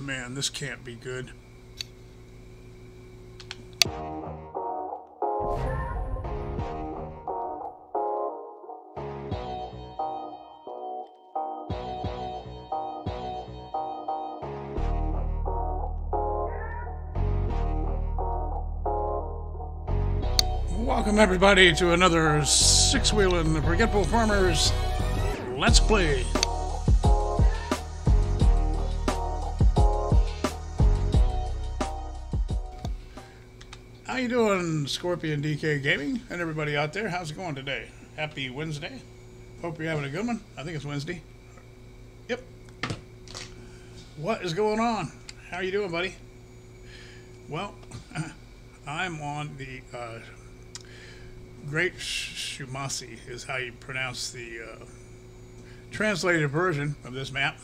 man, this can't be good. Welcome everybody to another Sixwheelin' forgetful farmers. Let's play. You doing, Scorpion DK Gaming, and everybody out there? How's it going today? Happy Wednesday. Hope you're having a good one. I think it's Wednesday. Yep. What is going on? How are you doing, buddy? Well, I'm on the uh, Great Przemasy is how you pronounce the uh, translated version of this map.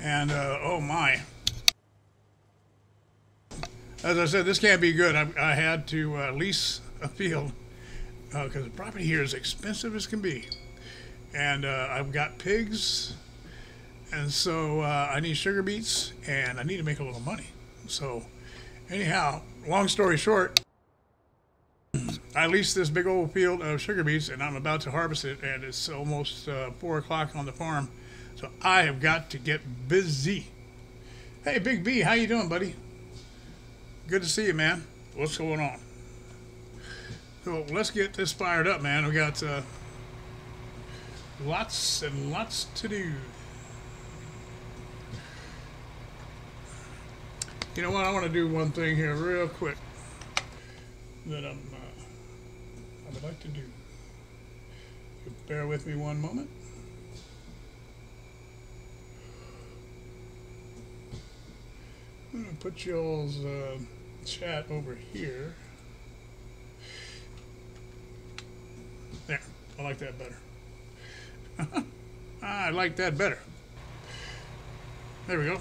And uh, oh my. As I said, this can't be good. I, I had to uh, lease a field because the property here is expensive as can be. And uh, I've got pigs, and so uh, I need sugar beets, and I need to make a little money. So, anyhow, long story short, I leased this big old field of sugar beets, and I'm about to harvest it, and it's almost uh, 4 o'clock on the farm. So I have got to get busy. Hey, Big B, how you doing, buddy? Good to see you, man. What's going on? So let's get this fired up, man. We got uh, lots and lots to do. You know what? I want to do one thing here real quick that I'm, uh, I would like to do. Bear with me one moment. I'm going to put y'all's uh, chat over here. There. I like that better. I like that better. There we go.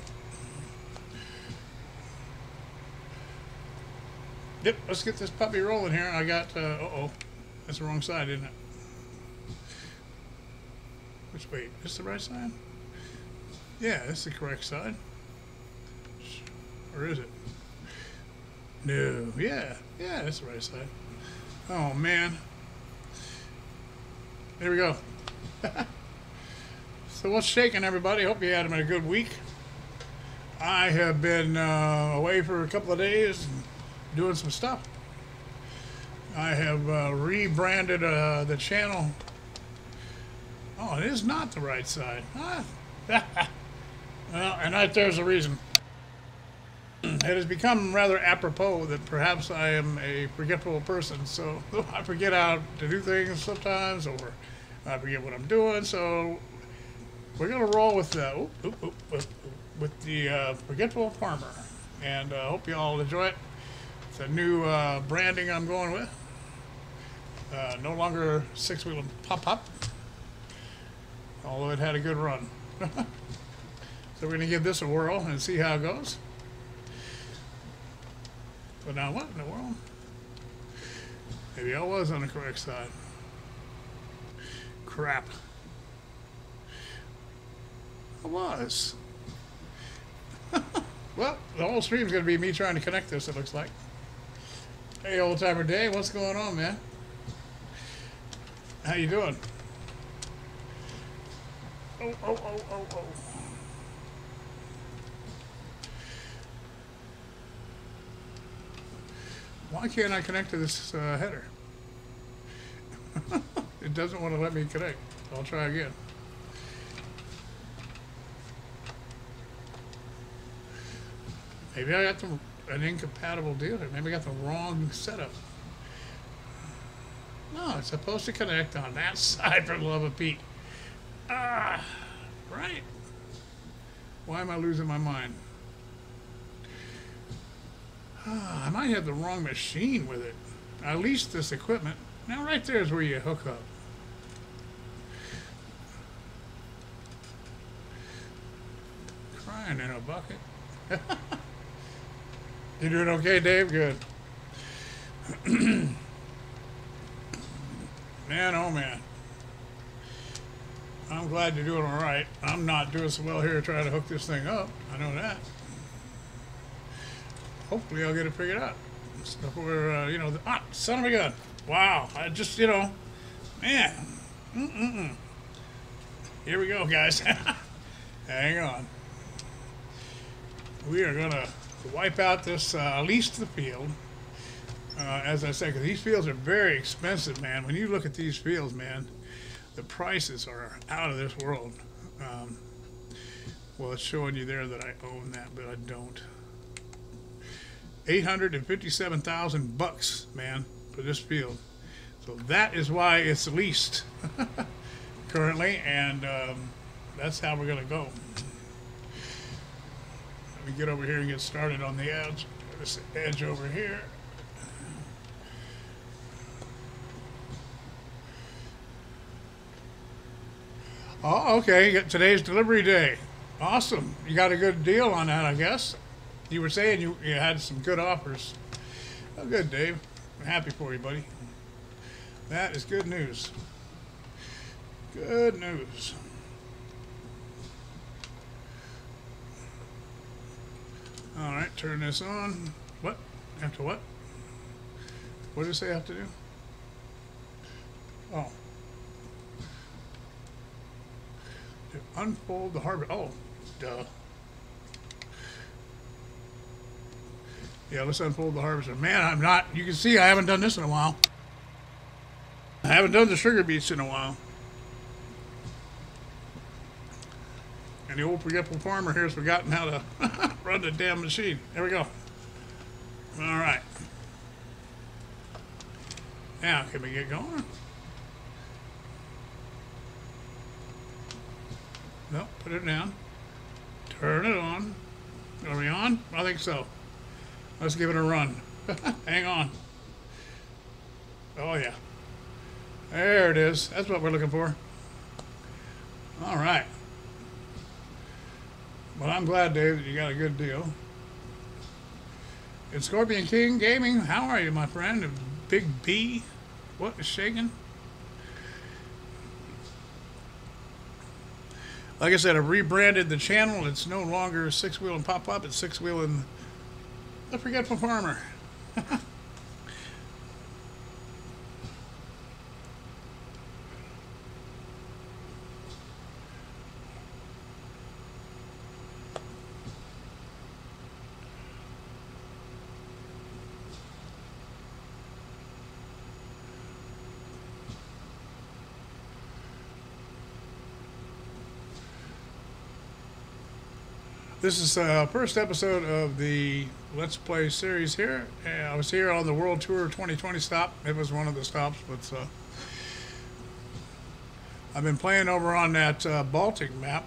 Yep, let's get this puppy rolling here. I got, uh, uh-oh, that's the wrong side, isn't it? Which, wait, is the right side? Yeah, that's the correct side. Or is it? No, yeah, yeah, that's the right side. Oh, man. There we go. so what's shaking, everybody? Hope you had a good week. I have been uh, away for a couple of days doing some stuff. I have uh, rebranded uh, the channel. Oh, it is not the right side. Ah. well, and right there's a reason. It has become rather apropos that perhaps I am a forgetful person, so I forget how to do things sometimes, or I forget what I'm doing. So we're gonna roll with the with the uh, forgetful farmer, and I uh, hope you all enjoy it. It's a new uh, branding I'm going with. Uh, no longer six wheel pop pop, although it had a good run. so we're going to give this a whirl and see how it goes. But now what in the world? Maybe I was on the correct side. Crap. I was. well, the whole stream's going to be me trying to connect this, it looks like. Hey, old timer Dave, what's going on, man? How you doing? Oh, oh, oh, oh, oh. Why can't I connect to this uh, header? it doesn't want to let me connect. I'll try again. Maybe I got the an incompatible dealer. Maybe I got the wrong setup. No, it's supposed to connect on that side for the love of Pete. Ah, right. Why am I losing my mind? Ah, I might have the wrong machine with it. I leased this equipment. Now right there is where you hook up. Crying in a bucket. You doing okay, Dave? Good. man, oh man. I'm glad you're doing all right. I'm not doing so well here trying to hook this thing up. I know that. Hopefully, I'll get it figured out. Stuff where, uh, you know, the, ah, son of a gun. Wow. I just, you know, man. Mm-mm-mm. Here we go, guys. Hang on. We are going to wipe out this, uh, least the field. Uh, as I said, because these fields are very expensive, man. When you look at these fields, man, the prices are out of this world. Um, well, it's showing you there that I own that, but I don't. Eight hundred and fifty-seven thousand bucks, man, for this field. So that is why it's leased currently, and um, that's how we're gonna go. Let me get over here and get started on the edge. This edge over here. Oh, okay. Today's delivery day. Awesome. You got a good deal on that, I guess. You were saying you, you had some good offers. Oh, good, Dave. I'm happy for you, buddy. That is good news. Good news. All right, turn this on. What? After what? What does I have to do? Oh. To unfold the harvest. Oh, duh. Yeah, let's unfold the harvester. Man, I'm not, you can see I haven't done this in a while. I haven't done the sugar beets in a while. And the old forgetful farmer here has forgotten how to run the damn machine. There we go. All right. Now, can we get going? No, put it down. Turn it on. Are we on? I think so. Let's give it a run. Hang on. Oh, yeah. There it is. That's what we're looking for. All right. Well, I'm glad, Dave, that you got a good deal. It's Scorpion King Gaming, how are you, my friend? Big B, what is shaking? Like I said, I've rebranded the channel. It's no longer Sixwheelin' Pop Up. It's Sixwheelin' The Forgetful Farmer. This is the uh, first episode of the Let's Play series here. Uh, I was here on the World Tour 2020 stop. It was one of the stops, but uh, I've been playing over on that uh, Baltic map.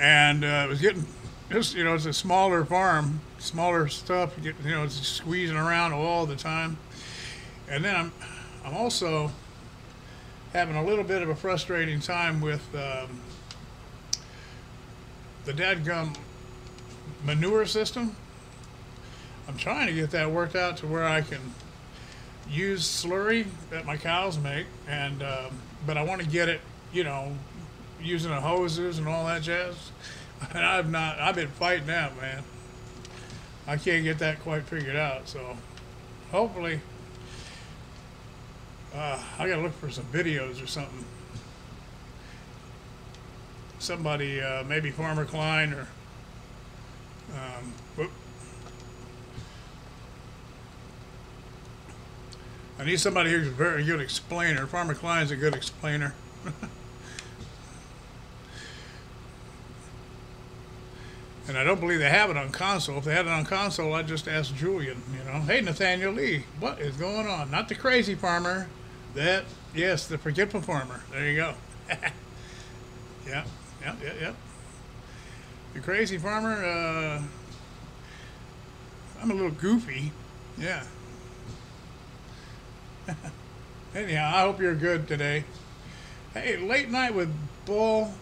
And uh, it was getting, just, you know, it's a smaller farm, smaller stuff, you, get, you know, it's squeezing around all the time. And then I'm, I'm also having a little bit of a frustrating time with um, the dadgum manure system. I'm trying to get that worked out to where I can use slurry that my cows make, and um, but I want to get it, you know, using the hoses and all that jazz. And I've not, I've been fighting that, man. I can't get that quite figured out, so hopefully, uh, I gotta look for some videos or something somebody, uh, maybe Farmer Klein or, um. I need somebody who's a very good explainer. Farmer Klein's a good explainer. and I don't believe they have it on console. If they had it on console, I'd just ask Julian, you know, hey, Nathaniel Lee, what is going on? Not the crazy farmer. That, yes, the forgetful farmer. There you go. yeah. Yep, yep, yep. The crazy farmer, uh, I'm a little goofy. Yeah. Anyhow, I hope you're good today. Hey, late night with Bull.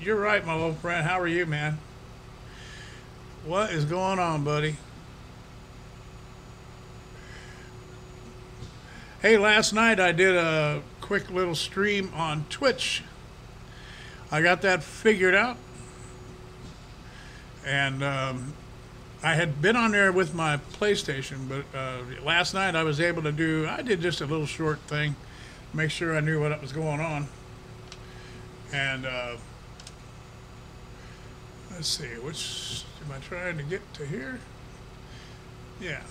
You're right, my old friend. How are you, man? What is going on, buddy? Hey, last night I did a quick little stream on Twitch. I got that figured out. And um, I had been on there with my PlayStation, but uh, last night I was able to do, I did just a little short thing, make sure I knew what was going on. And uh, let's see, which am I trying to get to here? Yeah.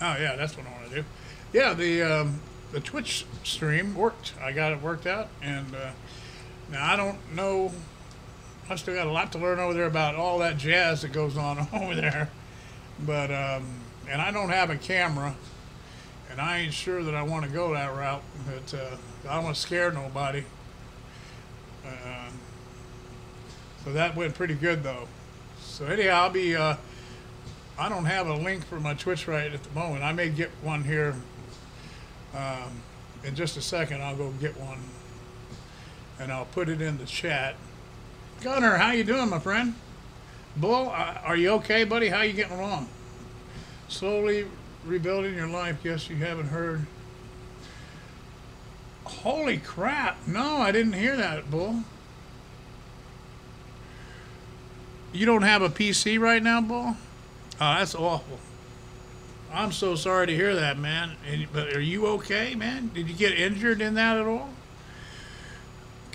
Oh, yeah, that's what I want to do. Yeah, the um, the Twitch stream worked. I got it worked out, and uh, now I don't know. I still got a lot to learn over there about all that jazz that goes on over there, but um, and I don't have a camera, and I ain't sure that I want to go that route. But uh, I don't want to scare nobody. Uh, so that went pretty good though. So anyhow, I'll be. Uh, I don't have a link for my Twitch right at the moment. I may get one here um, in just a second. I'll go get one, and I'll put it in the chat. Gunner, how you doing, my friend? Bull, uh, are you okay, buddy? How you getting along? Slowly rebuilding your life. Guess you haven't heard. Holy crap! No, I didn't hear that, Bull. You don't have a PC right now, Bull? Oh, that's awful. I'm so sorry to hear that, man. But are you okay, man? Did you get injured in that at all?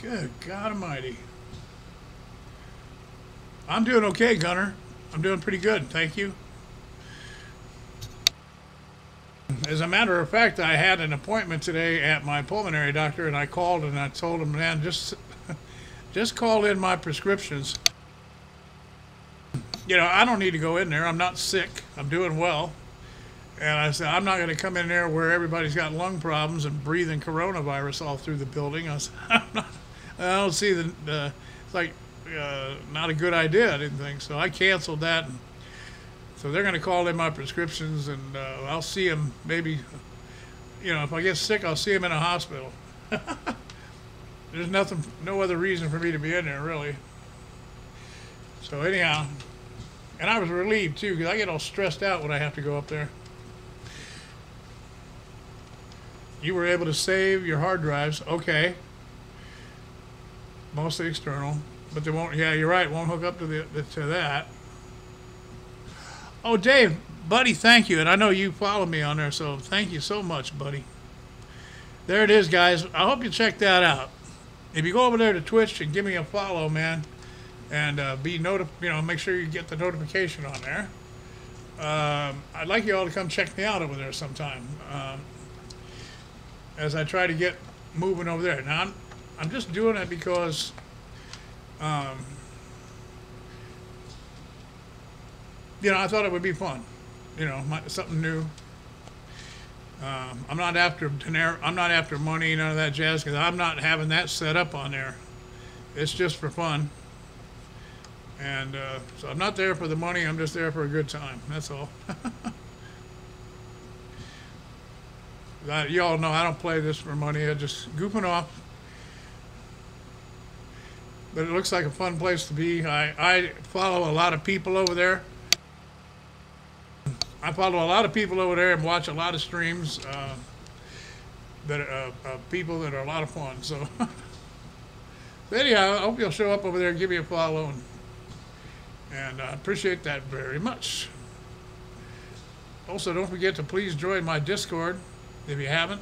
Good God Almighty. I'm doing okay, Gunner. I'm doing pretty good, thank you. As a matter of fact, I had an appointment today at my pulmonary doctor, and I called and I told him, man, just just call in my prescriptions you know, I don't need to go in there. I'm not sick. I'm doing well. And I said, I'm not going to come in there where everybody's got lung problems and breathing coronavirus all through the building. I, said, I'm not, I don't see the, the it's like, uh, not a good idea, I didn't think. So I canceled that. And so they're going to call in my prescriptions and uh, I'll see them maybe, you know, if I get sick, I'll see them in a hospital. There's nothing, no other reason for me to be in there, really. So anyhow, and I was relieved too, because I get all stressed out when I have to go up there. You were able to save your hard drives, okay. Mostly external, but they won't. Yeah, you're right. Won't hook up to the, to that. Oh, Dave, buddy, thank you. And I know you follow me on there, so thank you so much, buddy. There it is, guys. I hope you check that out. If you go over there to Twitch and give me a follow, man, and uh, be noti- you know, make sure you get the notification on there. Um, I'd like you all to come check me out over there sometime um, as I try to get moving over there. Now, I'm, I'm just doing it because um, you know, I thought it would be fun, you know, my, something new. Um, I'm not after dinero, I'm not after money, none of that jazz, because I'm not having that set up on there. It's just for fun. And uh, so I'm not there for the money, I'm just there for a good time. That's all. you all know I don't play this for money, I'm just goofing off. But it looks like a fun place to be. I, I follow a lot of people over there. I follow a lot of people over there and watch a lot of streams uh, that are uh, uh, people that are a lot of fun. So, so anyhow, I hope you'll show up over there and give me a follow. And, and I appreciate that very much. Also, don't forget to please join my Discord if you haven't.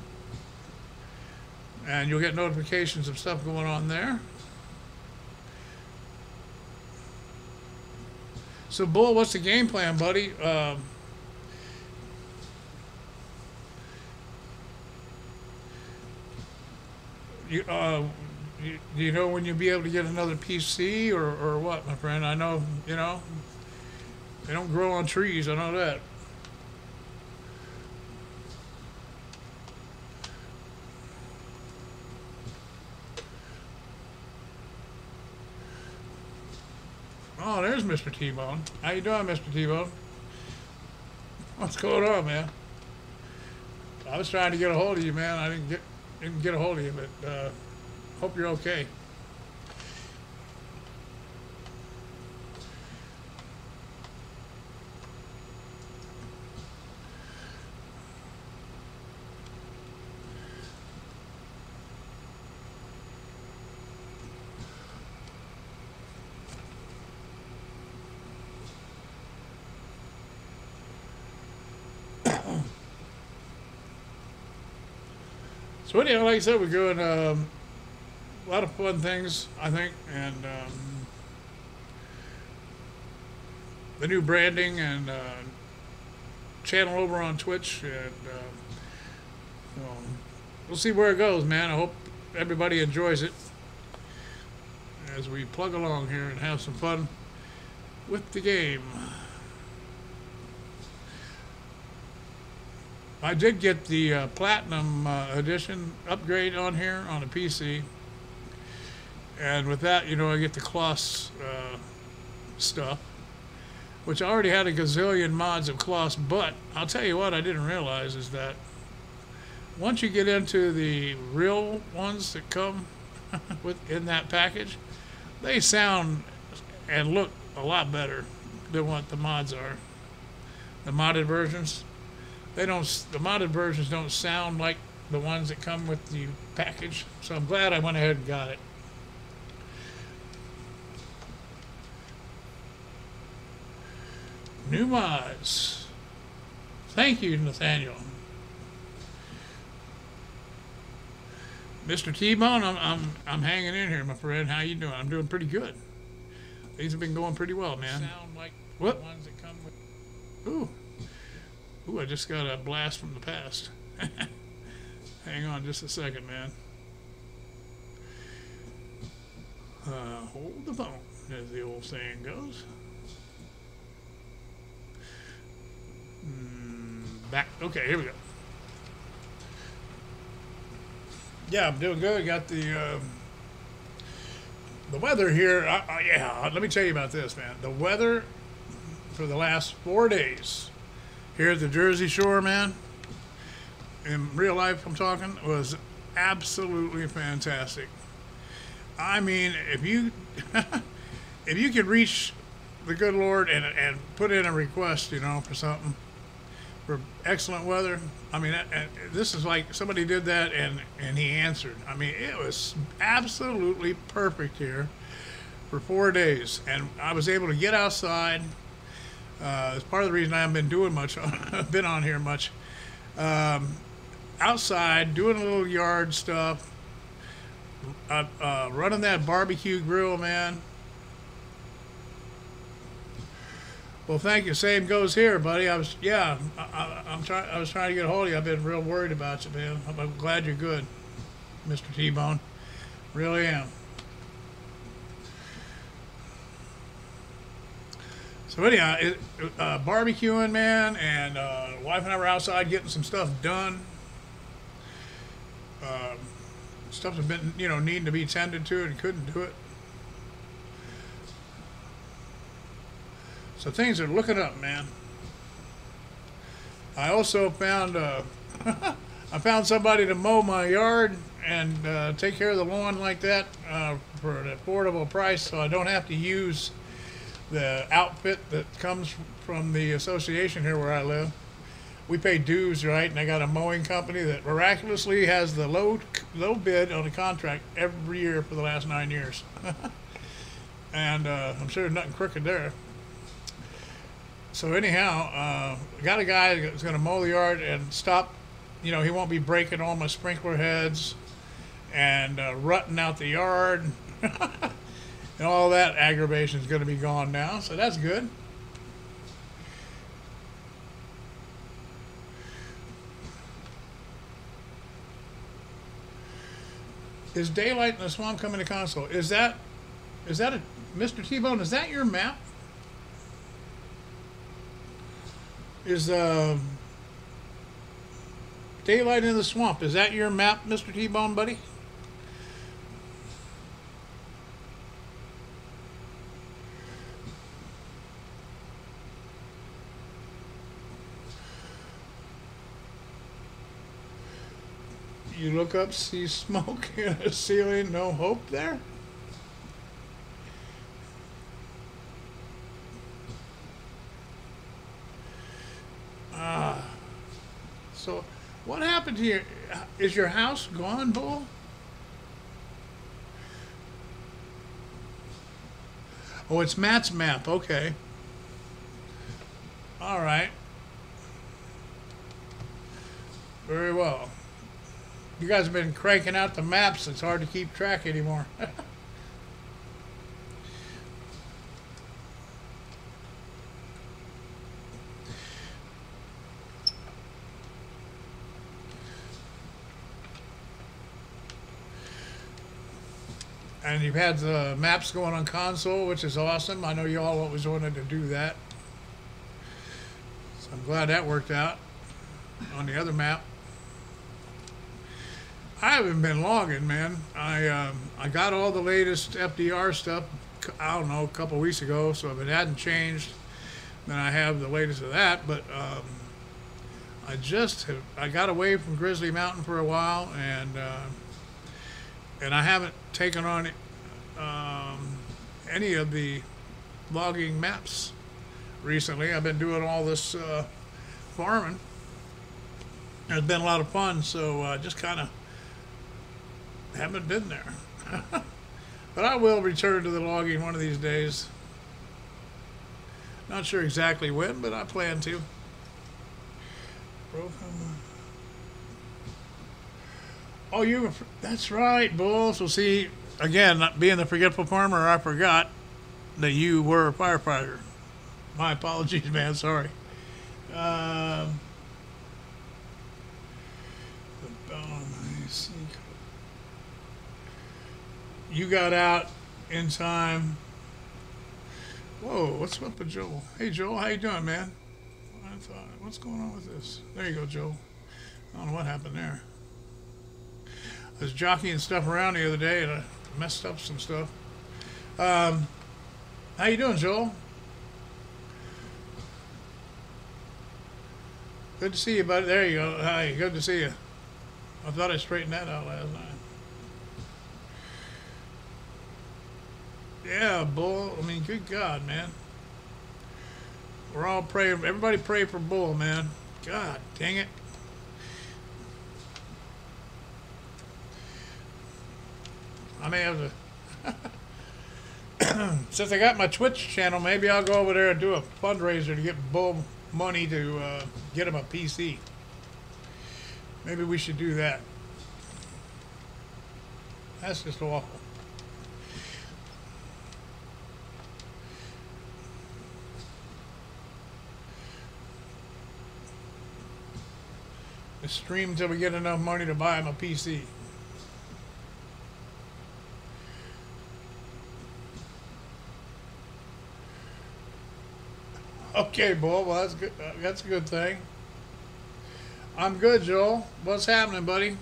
And you'll get notifications of stuff going on there. So, Bull, what's the game plan, buddy? Um, you, uh, you, you know when you'll be able to get another PC or, or what, my friend? I know, you know, they don't grow on trees. I know that. Oh, there's Mr. T-Bone. How you doing, Mr. T-Bone? What's going on, man? I was trying to get a hold of you, man. I didn't get didn't get a hold of you, but uh, hope you're okay. So anyhow, like I said, we're doing um, a lot of fun things, I think, and um, the new branding and uh, channel over on Twitch, and uh, so we'll see where it goes, man. I hope everybody enjoys it as we plug along here and have some fun with the game. I did get the uh, platinum uh, edition upgrade on here on a PC, and with that, you know, I get the CLAAS uh, stuff, which I already had a gazillion mods of CLAAS. But I'll tell you what, I didn't realize is that once you get into the real ones that come within that package, they sound and look a lot better than what the mods are. The modded versions they don't the modded versions don't sound like the ones that come with the package. So I'm glad I went ahead and got it. New mods. Thank you Nathaniel. Mr. T-Bone I'm, I'm, I'm hanging in here my friend. How you doing? I'm doing pretty good. These have been going pretty well man. Sound like what? the ones that come with ooh Ooh, I just got a blast from the past. Hang on just a second, man. Uh, hold the phone, as the old saying goes. Mm, back. Okay, here we go. Yeah, I'm doing good. Got the uh, the weather here. Uh, yeah, let me tell you about this, man. The weather for the last four days here at the Jersey Shore, man, in real life, I'm talking, was absolutely fantastic. I mean, if you if you could reach the good Lord and and put in a request, you know, for something for excellent weather. I mean, this is like somebody did that and and he answered. I mean, it was absolutely perfect here for four days, and I was able to get outside uh, it's part of the reason I haven't been doing much, been on here much. Um, outside, doing a little yard stuff, uh, uh, running that barbecue grill, man. Well, thank you. Same goes here, buddy. I was, yeah, I, am trying. I was trying to get a hold of you. I've been real worried about you, man. I'm, I'm glad you're good, Mr. T-Bone. Really am. So anyhow, it, uh, barbecuing, man, and uh, wife and I were outside getting some stuff done. Um, stuff has been, you know, needing to be tended to and couldn't do it. So things are looking up, man. I also found uh, I found somebody to mow my yard and uh, take care of the lawn like that uh, for an affordable price, so I don't have to use the outfit that comes from the association here where I live. We pay dues, right? And I got a mowing company that miraculously has the low low bid on the contract every year for the last nine years. and uh, I'm sure there's nothing crooked there. So anyhow, uh, I got a guy that's going to mow the yard and stop. You know, he won't be breaking all my sprinkler heads and uh, rutting out the yard. And all that aggravation is going to be gone now, so that's good. Is daylight in the swamp coming to console? Is that, is that a, Mr. T-Bone, is that your map? Is, uh, daylight in the swamp, is that your map, Mr. T-Bone, buddy? You look up, see smoke in a ceiling, no hope there? Ah. So, what happened your... Is your house gone, Bull? Oh, it's Matt's map. Okay. All right. Very well. You guys have been cranking out the maps. It's hard to keep track anymore. and you've had the maps going on console, which is awesome. I know you all always wanted to do that. So I'm glad that worked out on the other map. I haven't been logging, man. I um, I got all the latest FDR stuff. I don't know, a couple weeks ago. So if it hadn't changed, then I have the latest of that. But um, I just have, I got away from Grizzly Mountain for a while, and uh, and I haven't taken on um, any of the logging maps recently. I've been doing all this uh, farming. It's been a lot of fun, so uh, just kind of haven't been there. but I will return to the logging one of these days. Not sure exactly when, but I plan to. Oh, you. That's right, Bull. So see, again, being the forgetful farmer, I forgot that you were a firefighter. My apologies, man. Sorry. Uh, you got out in time. Whoa, what's up with Joel? Hey, Joel, how you doing, man? I thought, what's going on with this? There you go, Joel. I don't know what happened there. I was jockeying stuff around the other day and I messed up some stuff. Um, how you doing, Joel? Good to see you, buddy. There you go. Hi, good to see you. I thought I straightened that out last night. Yeah, Bull. I mean, good God, man. We're all praying. Everybody pray for Bull, man. God dang it. I may have to. Since I got my Twitch channel, maybe I'll go over there and do a fundraiser to get Bull money to uh, get him a PC. Maybe we should do that. That's just awful. Stream until we get enough money to buy him a PC. Okay, Bull. Well, that's good. Uh, that's a good thing. I'm good, Joel. What's happening, buddy?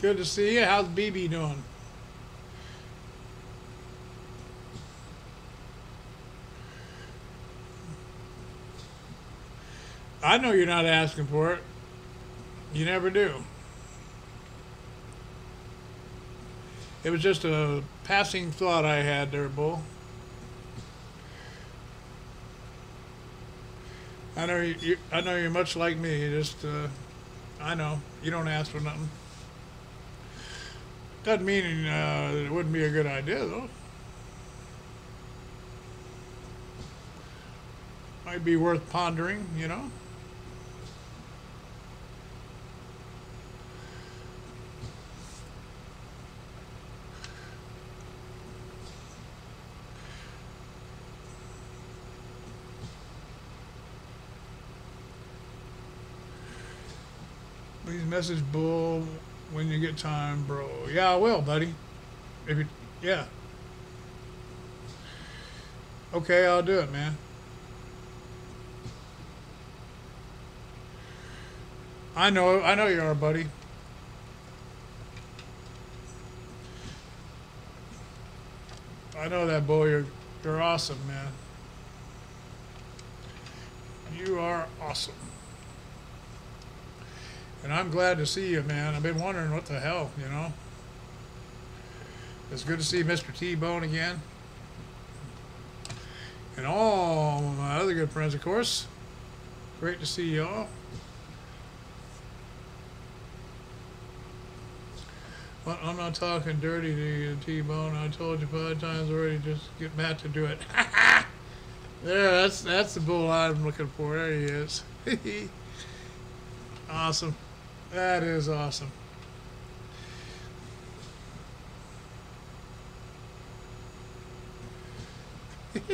Good to see you. How's BB doing? I know you're not asking for it. You never do. It was just a passing thought I had there, Bull. I know you, I know you're much like me. You just, uh, I know you don't ask for nothing. Doesn't mean uh, it wouldn't be a good idea, though. Might be worth pondering, you know. Message Bull when you get time, bro. Yeah, I will, buddy. If you, yeah. Okay, I'll do it, man. I know, I know you are, buddy. I know that, boy. You're, you're awesome, man. You are awesome. And I'm glad to see you, man. I've been wondering what the hell, you know. It's good to see Mr. T-Bone again. And all my other good friends, of course. Great to see y'all. I'm not talking dirty to you, T-Bone. I told you five times already. Just get Matt to do it. there, that's that's the bull I'm looking for. There he is. awesome. That is awesome.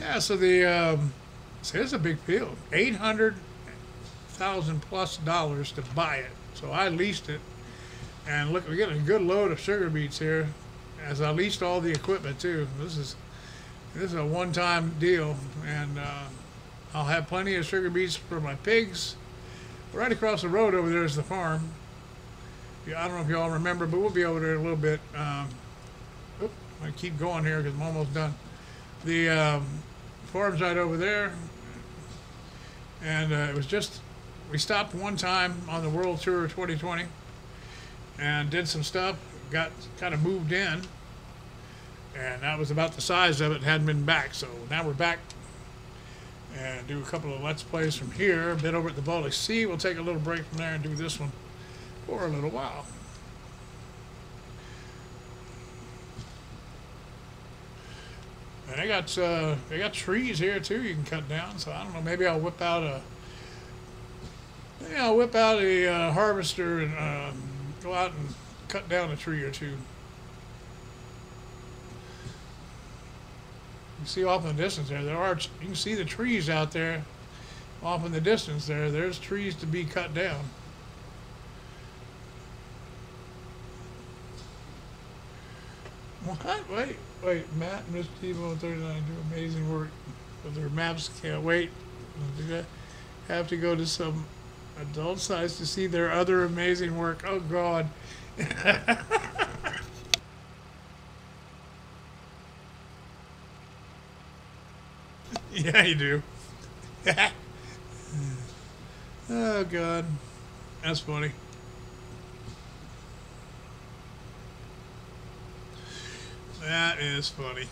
yeah, so the um, so it's a big field. Eight hundred thousand plus dollars to buy it. So I leased it, and look, we're getting a good load of sugar beets here, as I leased all the equipment too. This is this is a one-time deal, and uh, I'll have plenty of sugar beets for my pigs. Right across the road over there is the farm. Yeah, I don't know if y'all remember, but we'll be over there a little bit. Um, oop, I keep going here because I'm almost done. The um, farm's right over there, and uh, it was just we stopped one time on the World Tour 2020 and did some stuff. Got kind of moved in, and that was about the size of it. Hadn't been back, so now we're back and do a couple of let's plays from here. A bit over at the Baltic Sea. We'll take a little break from there and do this one for a little while. And they got uh, they got trees here too. You can cut down. So I don't know. Maybe I'll whip out a maybe I'll whip out a uh, harvester and uh, go out and cut down a tree or two. You see off in the distance there, there are, you can see the trees out there off in the distance there. There's trees to be cut down. What? Wait, wait. Matt and Mr. T-Bone 39 do amazing work with their maps. Can't wait. Have to go to some adult sites to see their other amazing work. Oh, God. yeah, you do. oh, God. That's funny. That is funny.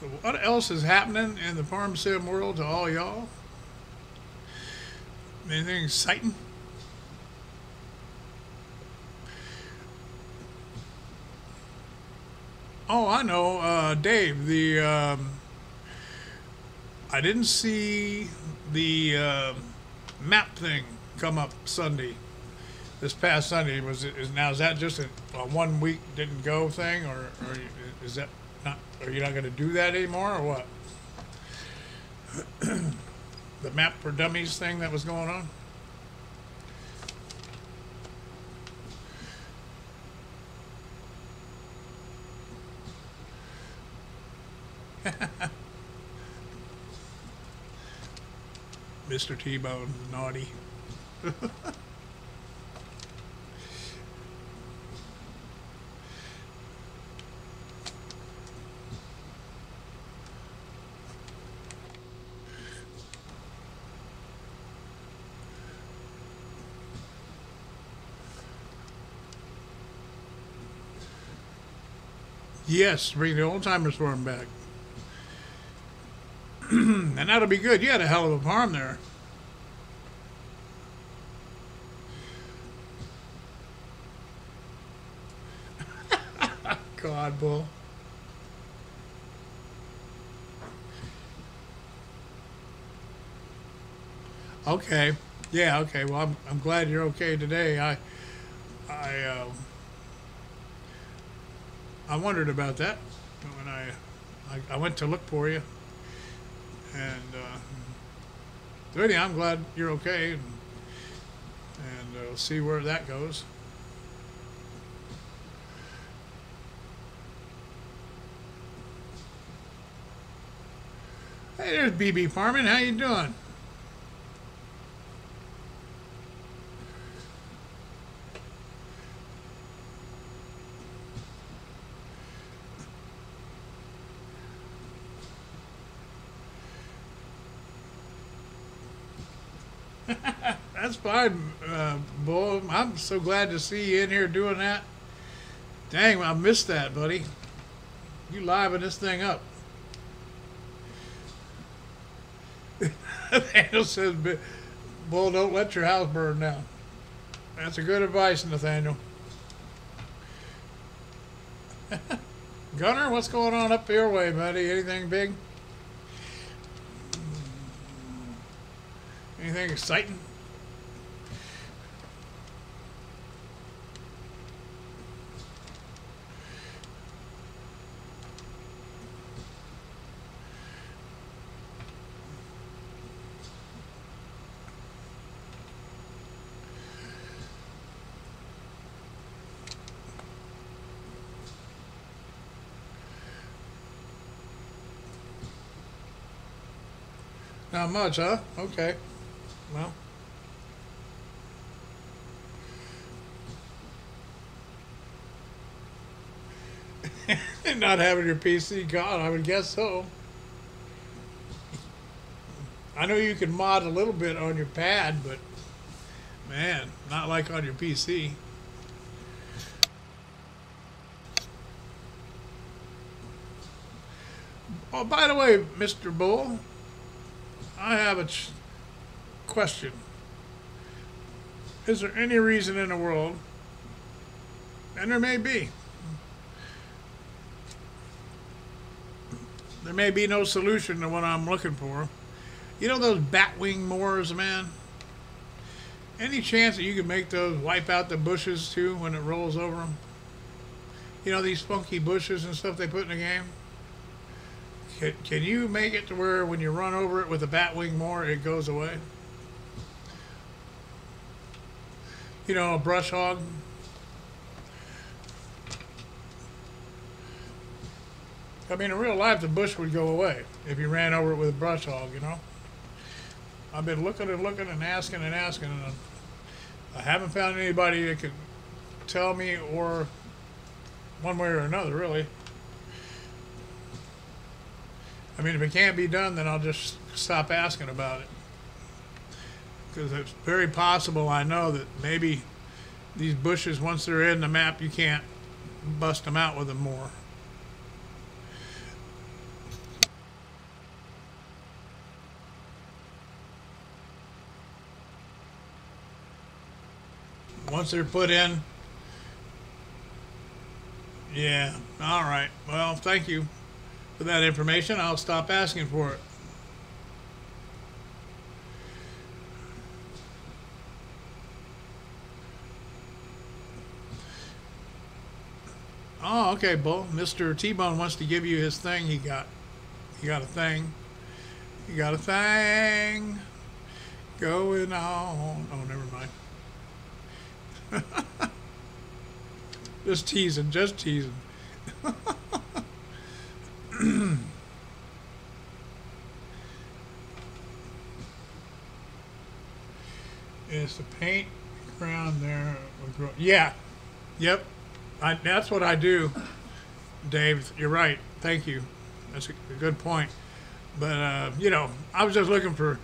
So what else is happening in the farm sim world to all y'all? Anything exciting? Oh, I know, uh, Dave. The um, I didn't see the uh, map thing come up Sunday. This past Sunday was now is that just a, a one week didn't go thing or, or is that not are you not going to do that anymore or what? the map for dummies thing that was going on. Mr. T-Bone, naughty. yes, bring the old timers farm back. And that'll be good. You had a hell of a farm there. God, Bull. Okay. Yeah, okay. Well, I'm, I'm glad you're okay today. I I uh, I wondered about that when I, I I went to look for you. And uh, so anyhow, I'm glad you're okay, and, and uh, we'll see where that goes. Hey, there's BB Farming. How you doing? That's fine, uh. I'm so glad to see you in here doing that. Dang, I missed that, buddy. You liven this thing up. Nathaniel says, Bull, don't let your house burn down. That's a good advice, Nathaniel. Gunner, what's going on up your way, buddy? Anything big? Anything exciting? Not much, huh? Okay. Well. Not having your PC, God, I would guess so. I know you can mod a little bit on your pad, but man, not like on your PC. Oh, by the way, Mr. Bull, I have a question. Is there any reason in the world, and there may be, there may be no solution to what I'm looking for. You know those batwing mowers, man? Any chance that you could make those wipe out the bushes too when it rolls over them? You know these funky bushes and stuff they put in the game? Can, can you make it to where when you run over it with a bat wing mower, it goes away? You know, a brush hog. I mean, in real life, the bush would go away if you ran over it with a brush hog, you know? I've been looking and looking and asking and asking, and I haven't found anybody that could tell me or one way or another, really. I mean, if it can't be done, then I'll just stop asking about it. Because it's very possible, I know, that maybe these bushes, once they're in the map, you can't bust them out with them more. Once they're put in, yeah, all right. Well, thank you for that information. I'll stop asking for it. Oh, okay, Bull. Mr. T-Bone wants to give you his thing he got. He got a thing. He got a thing going on. Oh, never mind. just teasing, just teasing. Is the paint ground there? Yeah. Yep. I, that's what I do, Dave. You're right. Thank you. That's a, a good point. But, uh, you know, I was just looking for,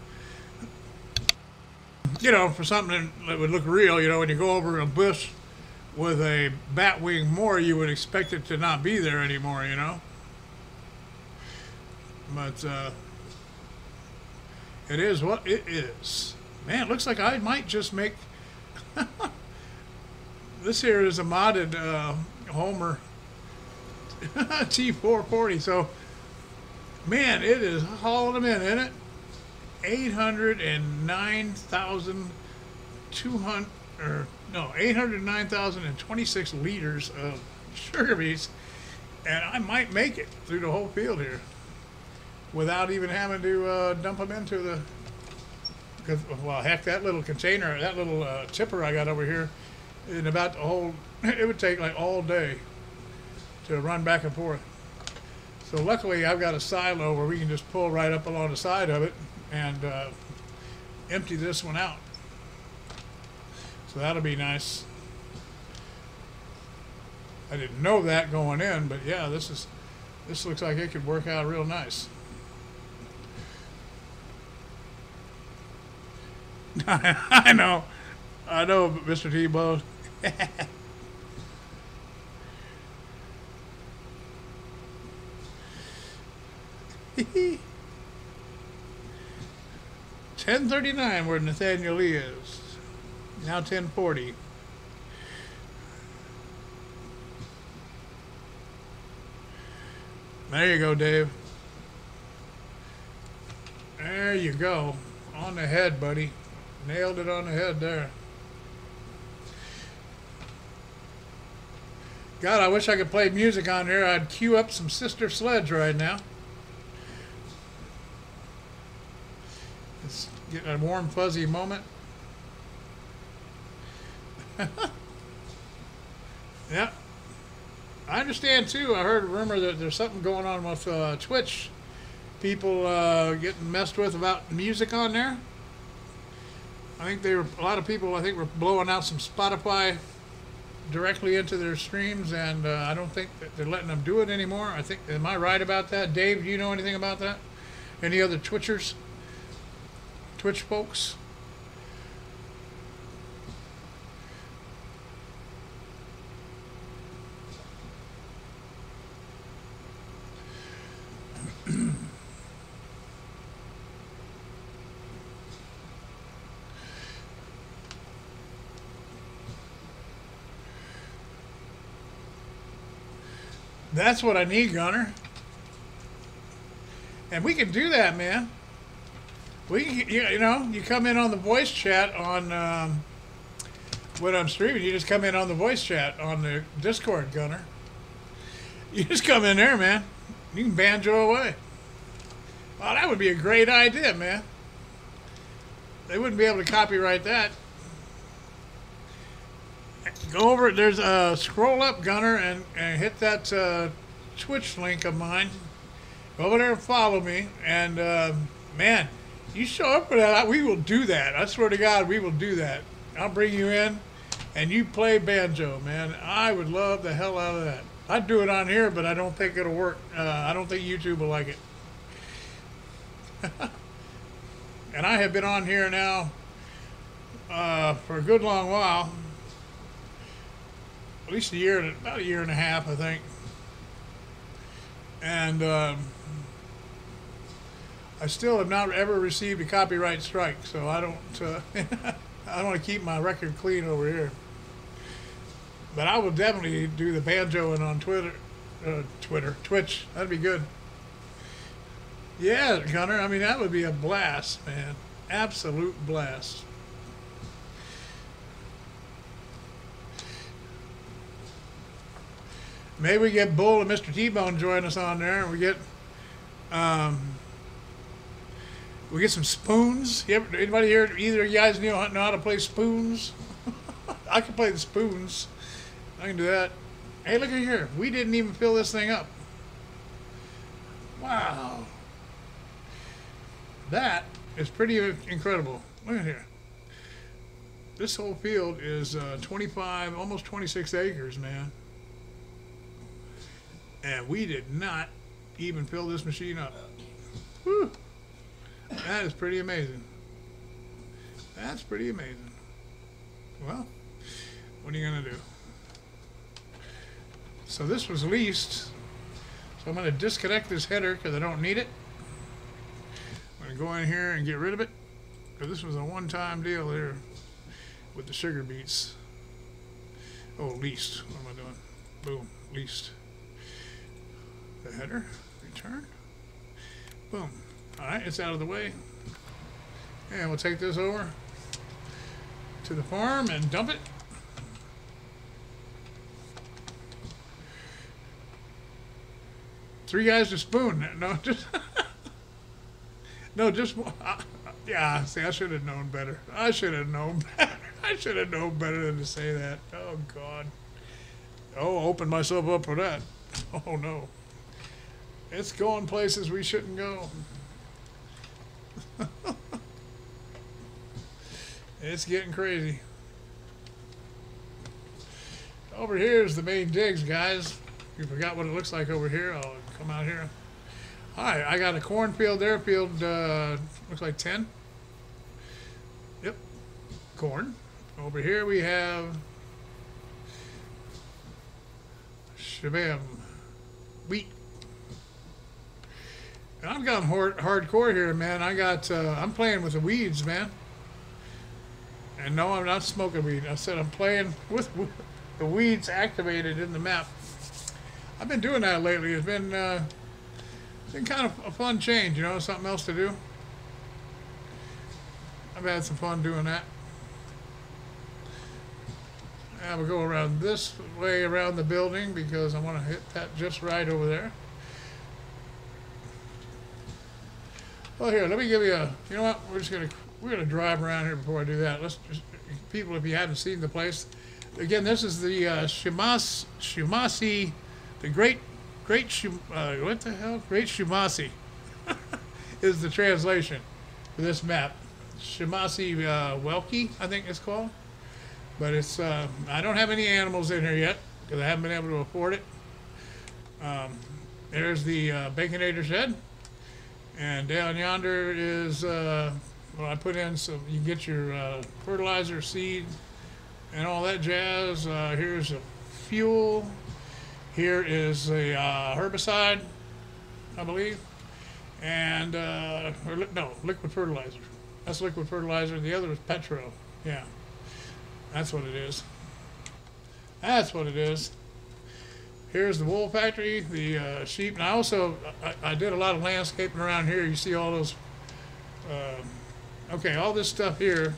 you know, for something that would look real. You know, when you go over a bush with a bat wing mower, you would expect it to not be there anymore, you know? But uh, it is what it is. Man, it looks like I might just make. this here is a modded uh, Holmer T440. So, man, it is hauling them in, isn't it? 809,200, or no, 809,026 liters of sugar beets. And I might make it through the whole field here without even having to uh, dump them into the. Cause, well, heck, that little container, that little uh, tipper I got over here, in about the whole, it would take like all day to run back and forth. So luckily, I've got a silo where we can just pull right up along the side of it and uh, empty this one out. So that'll be nice. I didn't know that going in, but yeah, this is this looks like it could work out real nice. I know. I know, Mr. T-Bone. Ten thirty nine, where Nathaniel is. Now 1040. There you go, Dave. There you go. On the head, buddy. Nailed it on the head there. God, I wish I could play music on here. I'd cue up some Sister Sledge right now. It's getting a warm, fuzzy moment. yeah. I understand too. I heard a rumor that there's something going on with uh, Twitch. People uh, getting messed with about music on there. I think they were a lot of people. I think were blowing out some Spotify directly into their streams, and uh, I don't think they're letting them do it anymore. I think am I right about that, Dave? Do you know anything about that? Any other Twitchers, Twitch folks? That's what I need, Gunner. And we can do that, man. We can, you know, you come in on the voice chat on um, when I'm streaming. You just come in on the voice chat on the Discord, Gunner. You just come in there, man. You can banjo away. Oh, that would be a great idea, man. They wouldn't be able to copyright that. Go over. There's a scroll up, Gunner, and, and hit that uh, Twitch link of mine. Go over there and follow me. And uh, man, you show up for that, we will do that. I swear to God, we will do that. I'll bring you in, and you play banjo, man. I would love the hell out of that. I'd do it on here, but I don't think it'll work. Uh, I don't think YouTube will like it. and I have been on here now uh, for a good long while at least a year, about a year and a half, I think. And um, I still have not ever received a copyright strike, so I don't. Uh, I want to keep my record clean over here. But I will definitely do the banjoing on Twitter, uh, Twitter, Twitch. That'd be good. Yeah, Gunner. I mean, that would be a blast, man. Absolute blast. Maybe we get Bull and Mr. T-Bone join us on there, and we get um, we get some spoons. You ever, anybody here? Either of you guys know, know how to play spoons? I can play the spoons. I can do that. Hey, look at here. We didn't even fill this thing up. Wow. That is pretty incredible. Look at here. This whole field is uh, 25, almost 26 acres, man. And we did not even fill this machine up. Whew. That is pretty amazing. That's pretty amazing. Well, what are you going to do? So this was leased. So I'm going to disconnect this header because I don't need it. I'm going to go in here and get rid of it. Because this was a one-time deal here with the sugar beets. Oh, leased. What am I doing? Boom, leased the header, return. Boom. All right, it's out of the way. And we'll take this over to the farm and dump it. Three guys to spoon. No, just no, just uh, yeah. See, I should have known better. I should have known better. I should have known better than to say that. Oh God. Oh, open myself up for that. Oh no. It's going places we shouldn't go. it's getting crazy. Over here is the main digs, guys. You forgot what it looks like over here. I'll come out here. Hi, I got a cornfield there. Field uh, looks like 10. Yep, corn. Over here we have shabam, wheat. I've gone hard, hardcore here, man. I got, uh, I'm playing with the weeds, man. And no, I'm not smoking weed. I said I'm playing with the weeds activated in the map. I've been doing that lately. It's been uh, it's been kind of a fun change, you know, something else to do. I've had some fun doing that. I will go around this way around the building because I want to hit that just right over there. Well, here, let me give you a. You know what? We're just gonna we're gonna drive around here before I do that. Let's just people, if you haven't seen the place, again, this is the uh, Shimas Shumasi, the great great Shum, uh, what the hell? Great Shumasi is the translation for this map. Shumasi uh, I think it's called. But it's uh, I don't have any animals in here yet because I haven't been able to afford it. Um, there's the uh, Baconator shed. And down yonder is, uh, well, I put in some, you get your uh, fertilizer, seed, and all that jazz. Uh, here's a fuel. Here is a uh, herbicide, I believe. And, uh, or li- no, liquid fertilizer. That's liquid fertilizer. The other is petrol. Yeah. That's what it is. That's what it is. Here's the wool factory, the uh, sheep, and I also I, I did a lot of landscaping around here. You see all those. Uh, okay, all this stuff here.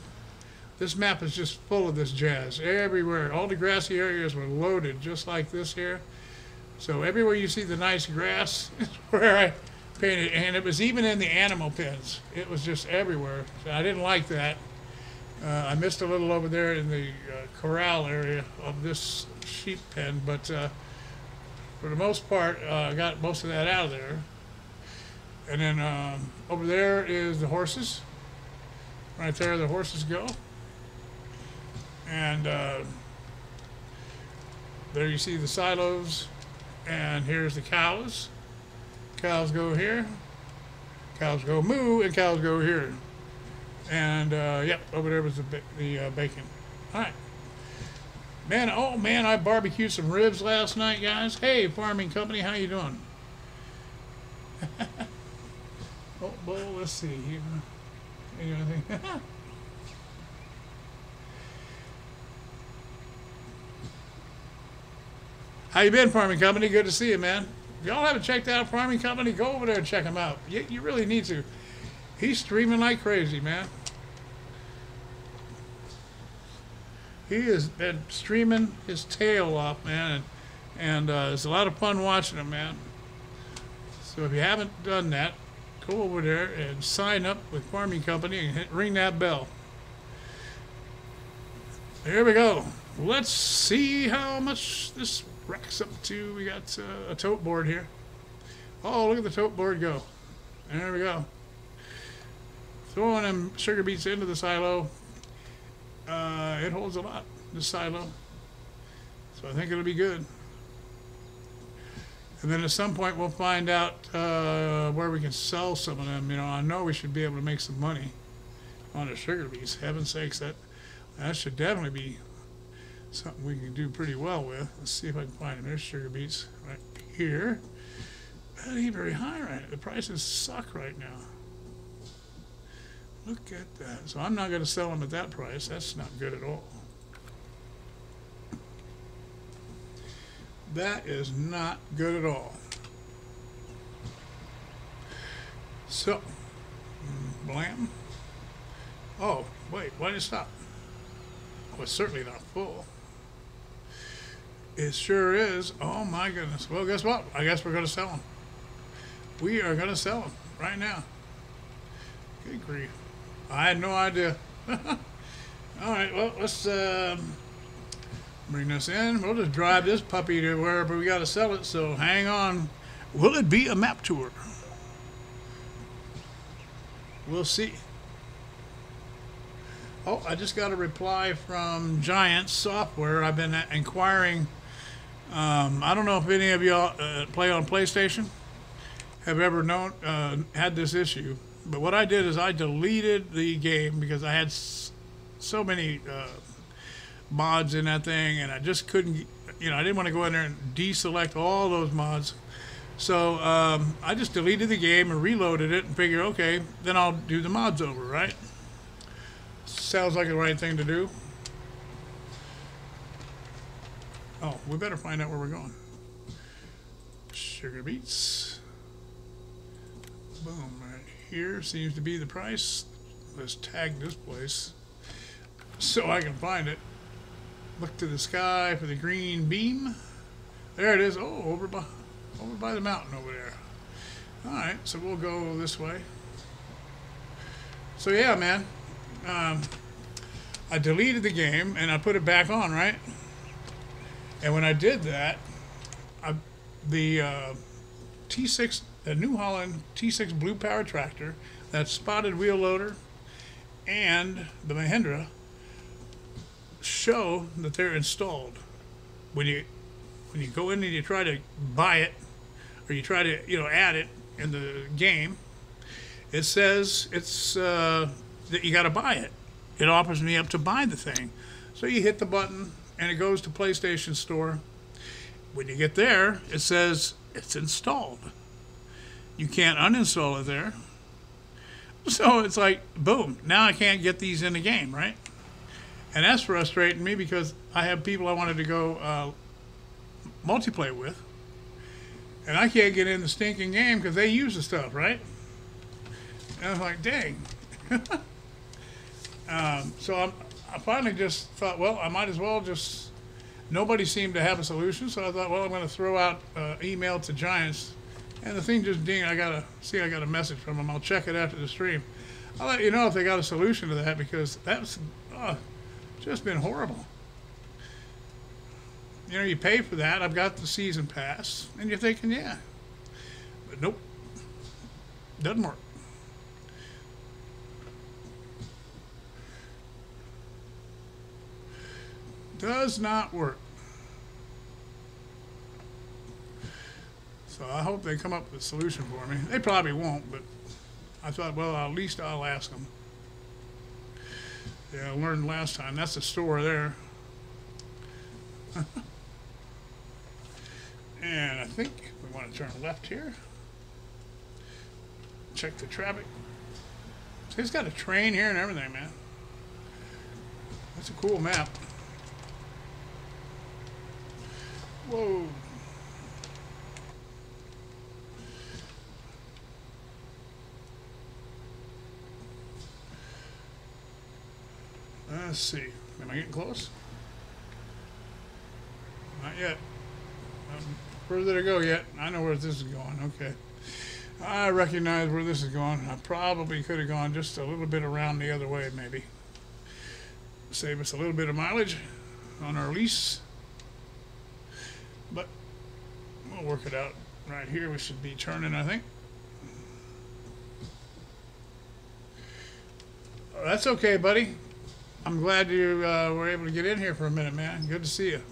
This map is just full of this jazz everywhere. All the grassy areas were loaded, just like this here. So everywhere you see the nice grass is where I painted, and it was even in the animal pens. It was just everywhere. So I didn't like that. Uh, I missed a little over there in the uh, corral area of this sheep pen, but uh, for the most part, uh, got most of that out of there. And then um, over there is the horses. Right there, the horses go. And uh, there you see the silos. And here's the cows. Cows go here. Cows go moo, and cows go here. And uh, yep, over there was the, the uh, bacon. All right. Man, oh man, I barbecued some ribs last night, guys. Hey, farming company, how you doing? oh, well, let's see. here. anything? how you been, farming company? Good to see you, man. If y'all haven't checked out farming company, go over there and check him out. You, you really need to. He's streaming like crazy, man. He has been streaming his tail off, man, and, and uh, it's a lot of fun watching him, man. So if you haven't done that, go over there and sign up with Farming Company and hit, ring that bell. There we go. Let's see how much this racks up to. We got uh, a tote board here. Oh, look at the tote board go. There we go. Throwing them sugar beets into the silo. Uh, it holds a lot, this silo. So I think it'll be good. And then at some point we'll find out uh, where we can sell some of them. You know, I know we should be able to make some money on the sugar beets. Heaven's sakes, that that should definitely be something we can do pretty well with. Let's see if I can find them. There's sugar beets right here. That ain't very high right now. The prices suck right now. Look at that. So I'm not going to sell them at that price. That's not good at all. That is not good at all. So, blam. Oh, wait, why did it stop? Oh, it's certainly not full. It sure is. Oh my goodness. Well, guess what? I guess we're going to sell them. We are going to sell them right now. Good grief. I had no idea. All right, well, let's um, bring this in. We'll just drive this puppy to wherever we got to sell it, so hang on. Will it be a map tour? We'll see. Oh, I just got a reply from Giants Software. I've been inquiring. Um, I don't know if any of y'all uh, play on PlayStation have ever known uh, had this issue. But what I did is I deleted the game because I had so many uh, mods in that thing, and I just couldn't. You know, I didn't want to go in there and deselect all those mods. So um, I just deleted the game and reloaded it and figured, okay, then I'll do the mods over, right? Sounds like the right thing to do. Oh, we better find out where we're going. Sugar beets. Boom, right here seems to be the price. Let's tag this place so I can find it. Look to the sky for the green beam. There it is. Oh, over by, over by the mountain over there. All right, so we'll go this way. So yeah, man, um, I deleted the game and I put it back on, right? And when I did that, I, the uh, T6, the New Holland T6 Blue Power Tractor, that spotted wheel loader, and the Mahindra show that they're installed. When you when you go in and you try to buy it, or you try to you know add it in the game, it says it's uh, that you got to buy it. It offers me up to buy the thing, so you hit the button and it goes to PlayStation Store. When you get there, it says it's installed. You can't uninstall it there. So it's like, boom, now I can't get these in the game, right? And that's frustrating me because I have people I wanted to go uh, multiplayer with, and I can't get in the stinking game because they use the stuff, right? And I'm like, dang. um, so I'm, I finally just thought, well, I might as well just. Nobody seemed to have a solution, so I thought, well, I'm going to throw out uh, email to Giants, and the thing just ding. I got to see. I got a message from them. I'll check it after the stream. I'll let you know if they got a solution to that because that's uh, just been horrible. You know, you pay for that. I've got the season pass, and you're thinking, yeah, but nope, doesn't work. Does not work. So I hope they come up with a solution for me. They probably won't, but I thought, well, at least I'll ask them. Yeah, I learned last time. That's the store there. and I think we want to turn left here. Check the traffic. See, it's got a train here and everything, man. That's a cool map. Whoa. Let's see. Am I getting close? Not yet. Further to go yet. I know where this is going. Okay. I recognize where this is going. I probably could have gone just a little bit around the other way, maybe. Save us a little bit of mileage on our lease. But we'll work it out. Right here, we should be turning, I think. That's okay, buddy. I'm glad you uh, were able to get in here for a minute, man. Good to see you.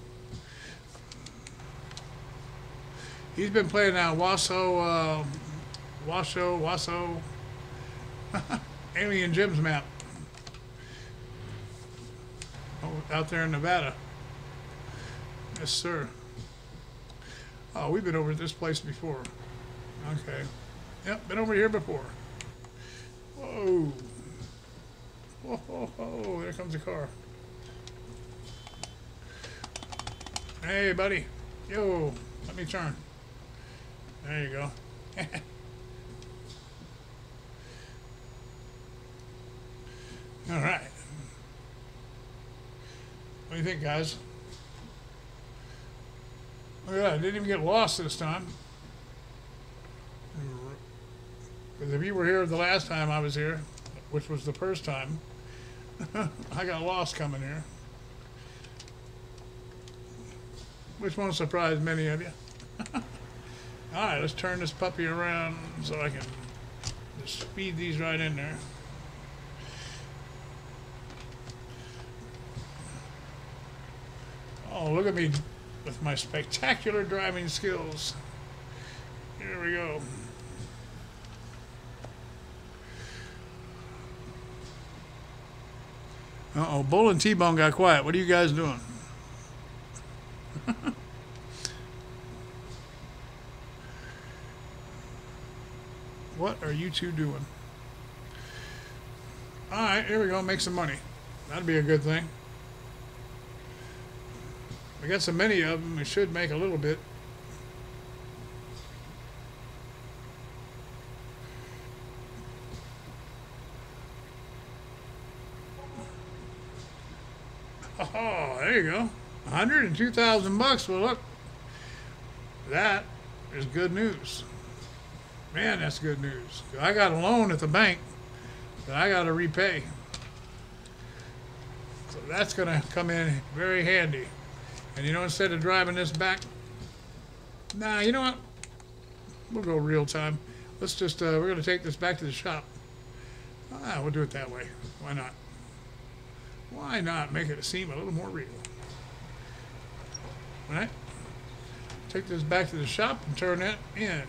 He's been playing now Waso, uh, Washo, Waso, Alien Jim's map. Oh, out there in Nevada. Yes, sir. Oh, we've been over at this place before. Okay. Yep, been over here before. Whoa. Oh, oh, oh, whoa, whoa, whoa, there comes a car. Hey, buddy. Yo, let me turn. There you go. All right. What do you think, guys? Look at that. I didn't even get lost this time. Because if you were here the last time I was here, which was the first time, I got lost coming here. Which won't surprise many of you. All right, let's turn this puppy around so I can just feed these right in there. Oh, look at me with my spectacular driving skills. Here we go. Uh-oh, Bull and T-Bone got quiet. What are you guys doing? what are you two doing? All right, here we go. Make some money. That'd be a good thing. We got so many of them, we should make a little bit. Oh, there you go. 102,000 bucks. Well, look, that is good news. Man, that's good news. I got a loan at the bank that I got to repay. So that's going to come in very handy. And you know, instead of driving this back, nah, you know what? We'll go real time. Let's just, uh, we're going to take this back to the shop. Ah, we'll do it that way. Why not? Why not make it seem a little more real? Right? Take this back to the shop and turn it in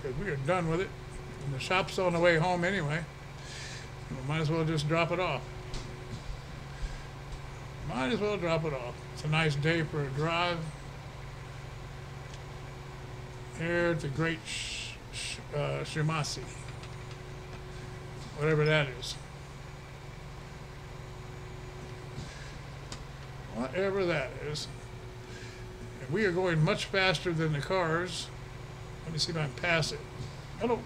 because we are done with it. And the shop's on the way home anyway. We might as well just drop it off. Might as well drop it off. It's a nice day for a drive. Here at the Great Sh- Sh- uh, Shimasi. Whatever that is. Whatever that is. We are going much faster than the cars. Let me see if I can pass it. Hello.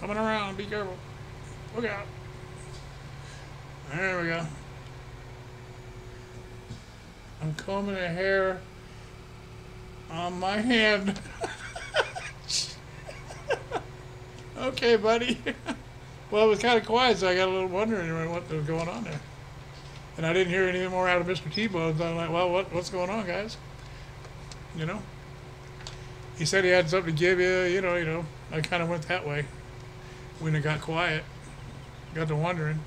Coming around. Be careful. Look out. There we go. I'm combing a hair on my hand. okay, buddy. well, it was kind of quiet, so I got a little wondering what was going on there. And I didn't hear anything more out of Mr. T-Bone. So I'm like, well, what, what's going on, guys? You know? He said he had something to give you, you know, you know. I kind of went that way when it got quiet. Got to wondering.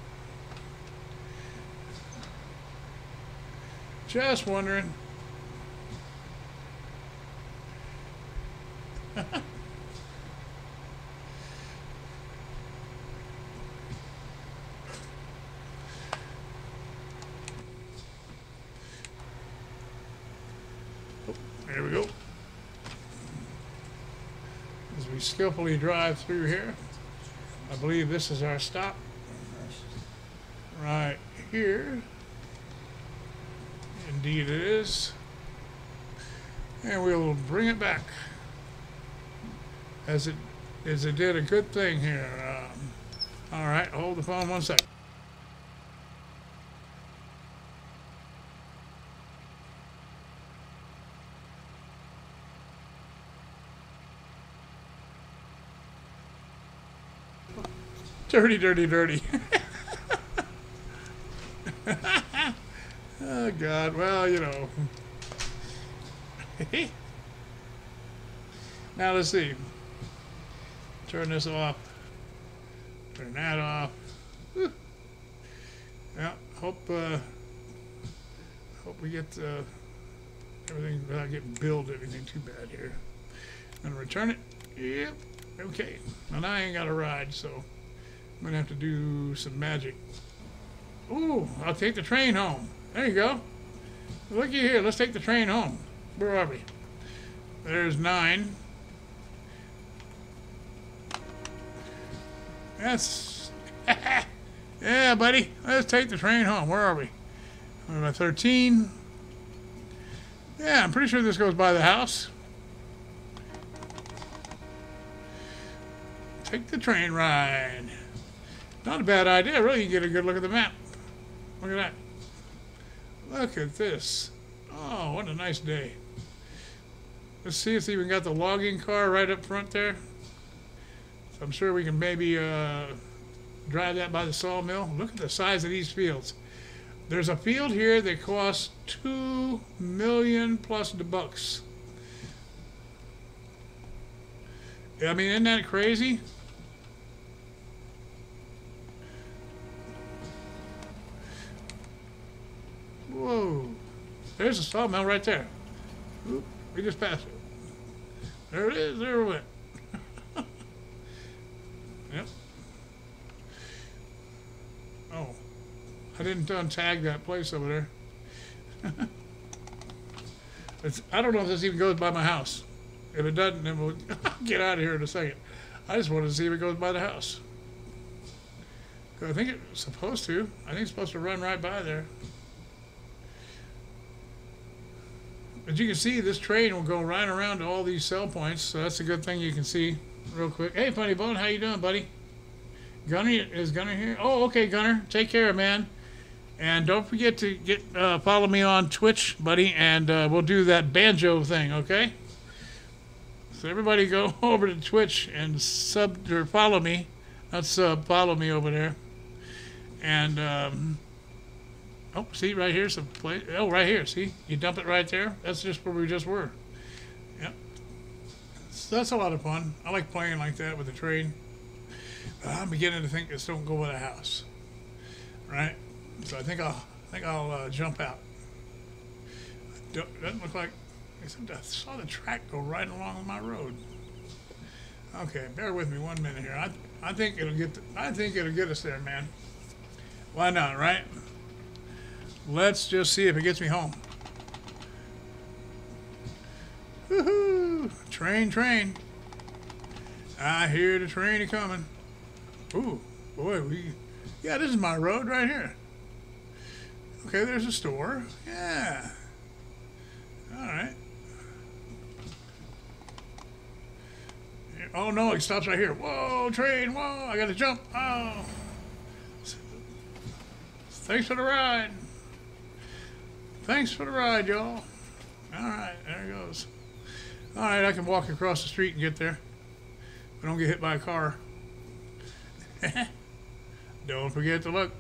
Just wondering. Oh, there we go. As we skillfully drive through here, I believe this is our stop. Right here. Indeed it is. And we'll bring it back. As it as it did a good thing here. Um, all right, hold the phone one second. Dirty, dirty, dirty. oh, God. Well, you know. now, let's see. Turn this off. Turn that off. Whew. Yeah, hope, uh, hope we get uh, everything without getting billed anything too bad here. Gonna return it. Yep. Okay. And I ain't got a ride, so I'm gonna have to do some magic. Ooh, I'll take the train home. There you go. Looky here, let's take the train home. Where are we? There's nine. That's yeah, buddy. Let's take the train home. Where are we? We're at 13. Yeah, I'm pretty sure this goes by the house. Take the train ride. Not a bad idea, really. You get a good look at the map. Look at that. Look at this. Oh, what a nice day. Let's see if it's even got the logging car right up front there. So I'm sure we can maybe uh, drive that by the sawmill. Look at the size of these fields. There's a field here that costs two million plus the bucks. I mean, isn't that crazy? Whoa. There's a sawmill right there. Oop, we just passed it. There it is. There it went. yep. Oh. I didn't untag that place over there. it's, I don't know if this even goes by my house. If it doesn't, then we'll get out of here in a second. I just wanted to see if it goes by the house. I think it's supposed to. I think it's supposed to run right by there. But you can see this train will go right around to all these sell points, so that's a good thing you can see real quick. Hey, Funny Bone, how you doing, buddy? Gunner, is Gunner here? Oh, okay, Gunner. Take care, man. And don't forget to get uh, follow me on Twitch, buddy, and uh, we'll do that banjo thing, okay? So everybody go over to Twitch and sub or follow me. Not sub, follow me over there. And um, oh, see right here's a place. Oh, right here. See, you dump it right there. That's just where we just were. Yep. So that's a lot of fun. I like playing like that with the train. But I'm beginning to think this don't go with a house, right? So I think I'll I think I'll uh, jump out. Doesn't look like. Except I saw the track go right along my road. Okay, bear with me one minute here. I I think it'll get I think it'll get us there, man. Why not, right? Let's just see if it gets me home. Woohoo! Train, train. I hear the train coming. Ooh, boy, we. Yeah, this is my road right here. Okay, there's a store. Yeah. All right. Oh no, it stops right here. Whoa, train, whoa, I gotta jump. Oh. Thanks for the ride. Thanks for the ride, y'all. All right, there it goes. All right, I can walk across the street and get there. I don't get hit by a car. don't forget to look.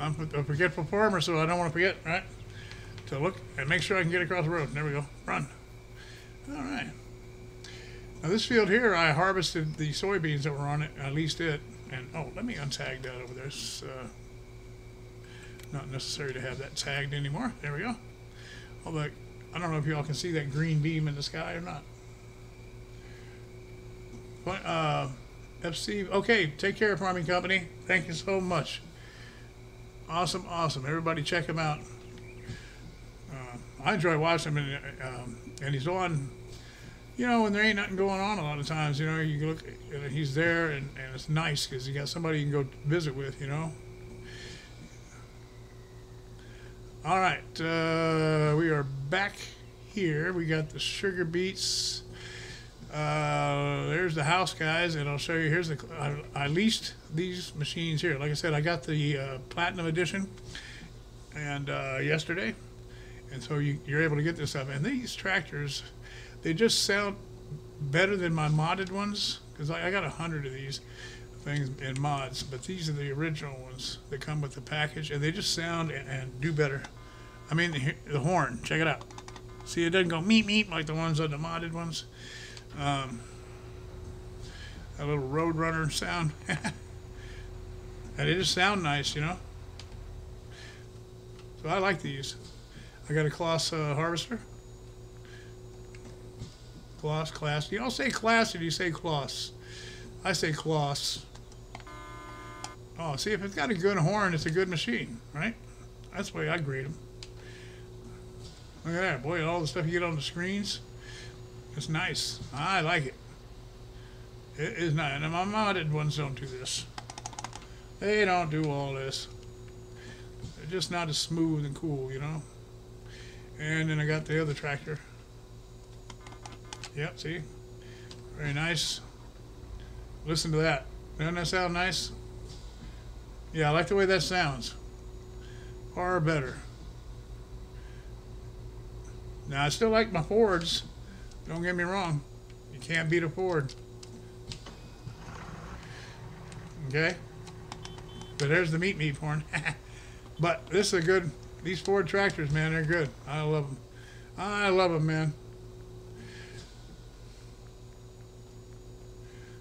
I'm a forgetful farmer, so I don't want to forget, right? To look and make sure I can get across the road. There we go. Run. All right. Now this field here, I harvested the soybeans that were on it, at least it. And oh, let me untag that over there. Uh, Uh, not necessary to have that tagged anymore. There we go. Although I don't know if y'all can see that green beam in the sky or not. But, uh, FC, okay, take care, of Farming Company. Thank you so much. Awesome, awesome. Everybody check him out. Uh, I enjoy watching him, and, um, and he's on you know, when there ain't nothing going on a lot of times, you know, you look, uh, he's there and, and it's nice because you got somebody you can go visit with, you know. All right, uh, we are back here. We got the sugar beets. Uh, there's the house guys, and I'll show you. Here's the. I, I leased these machines here. Like I said, I got the uh, platinum edition, and uh, yesterday, and so you, you're able to get this stuff. And these tractors they just sound better than my modded ones because I, I, got a hundred of these things in mods, but these are the original ones that come with the package, and they just sound and, and do better. I mean, the, the, horn, check it out. See, it doesn't go meet meet like the ones on the modded ones. Um, a little Roadrunner sound. and it just sound nice, you know. So I like these. I got a Claas uh, harvester. Claas, class. You don't say class if you say class? I say class. Oh, see, if it's got a good horn, it's a good machine, right? That's the way I grade them. Look at that. Boy, all the stuff you get on the screens. It's nice. I like it. It is nice. And my modded ones don't do this. They don't do all this. They're just not as smooth and cool, you know? And then I got the other tractor. Yep, see? Very nice. Listen to that. Doesn't that sound nice? Yeah, I like the way that sounds. Far better. Now, I still like my Fords. Don't get me wrong. You can't beat a Ford. Okay? But there's the meat meat porn. but this is a good, these Ford tractors, man, they're good. I love them. I love them, man.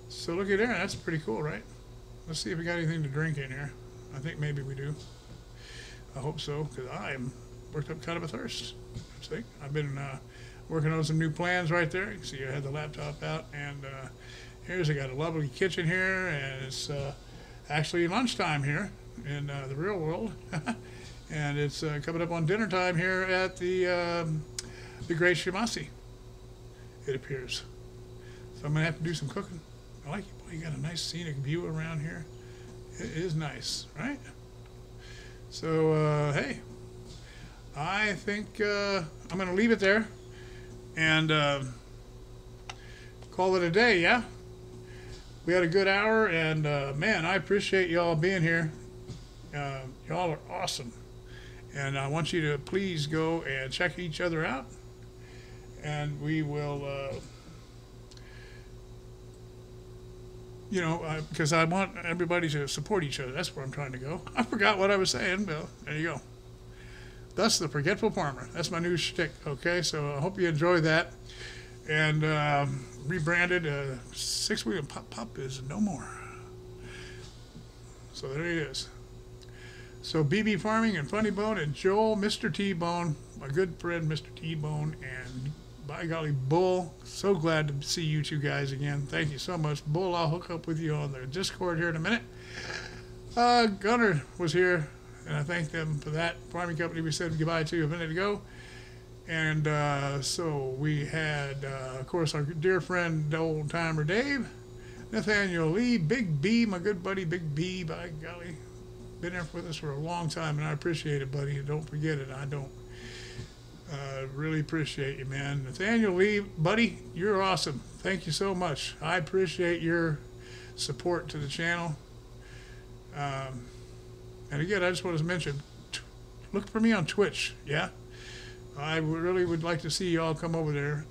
So look at there, that's pretty cool, right? Let's see if we got anything to drink in here. I think maybe we do. I hope so, because I am worked up kind of a thirst. I think I've been uh, working on some new plans right there. You can see I had the laptop out, and uh, here's I got a lovely kitchen here, and it's uh, actually lunchtime here in uh, the real world, and it's uh, coming up on dinner time here at the um, the Great Przemasy. It appears. So I'm gonna have to do some cooking. I like it. Boy, you got a nice scenic view around here. It is nice, right? So, uh, hey, I think uh, I'm going to leave it there and uh, call it a day, yeah? We had a good hour, and uh, man, I appreciate y'all being here. Uh, y'all are awesome. And I want you to please go and check each other out. And we will, uh, you know, because I want everybody to support each other. That's where I'm trying to go. I forgot what I was saying, but there you go. Thus, the Forgetful Farmer. That's my new shtick, okay? So I hope you enjoy that. And um, rebranded, uh, Six Wheel Pop Pop is no more. So there he is. So BB Farming and Funny Bone and Joel, Mr. T Bone, my good friend Mr. T Bone, and by golly, Bull. So glad to see you two guys again. Thank you so much. Bull, I'll hook up with you on the Discord here in a minute. Uh, Gunner was here, and I thank them for that. Farming company we said goodbye to a minute ago. And uh, so we had, uh, of course, our dear friend, old timer Dave, Nathaniel Lee, Big B, my good buddy Big B, by golly, been there with us for a long time, and I appreciate it, buddy. Don't forget it. I don't. Uh, really appreciate you, man. Nathaniel Lee, buddy, you're awesome. Thank you so much. I appreciate your support to the channel. Um, and again, I just want to mention, look for me on Twitch. Yeah, I really would like to see you all come over there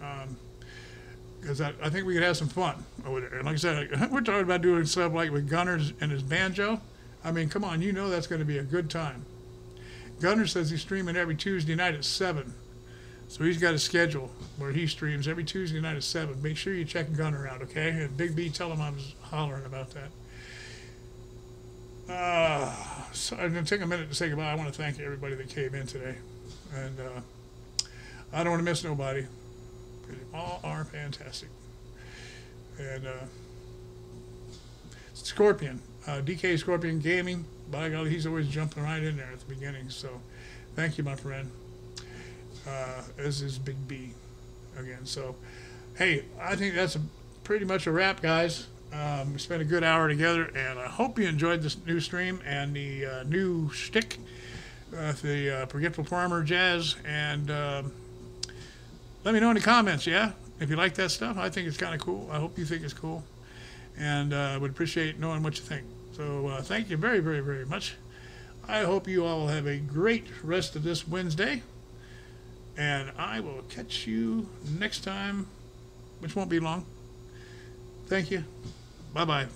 because I, I think we could have some fun over there. And like I said, we're talking about doing stuff like with Gunners and his banjo. I mean, come on, you know that's going to be a good time. Gunner says he's streaming every Tuesday night at 7. So he's got a schedule where he streams every Tuesday night at 7. Make sure you check Gunner out, okay? And Big B, tell him I was hollering about that. Uh, so I'm going to take a minute to say goodbye. I want to thank everybody that came in today. And uh, I don't want to miss nobody. They all are fantastic. And uh, Scorpion, uh, DK Scorpion Gaming, by golly, he's always jumping right in there at the beginning. So thank you, my friend. Uh, as is Big B again. So, hey, I think that's a, pretty much a wrap, guys. Um, we spent a good hour together, and I hope you enjoyed this new stream and the uh, new shtick, uh, the uh, Forgetful Farmer Jazz. And um let me know in the comments, yeah? If you like that stuff, I think it's kind of cool. I hope you think it's cool. And I would appreciate knowing what you think. So uh, thank you very, very, very much. I hope you all have a great rest of this Wednesday. And I will catch you next time, which won't be long. Thank you. Bye bye.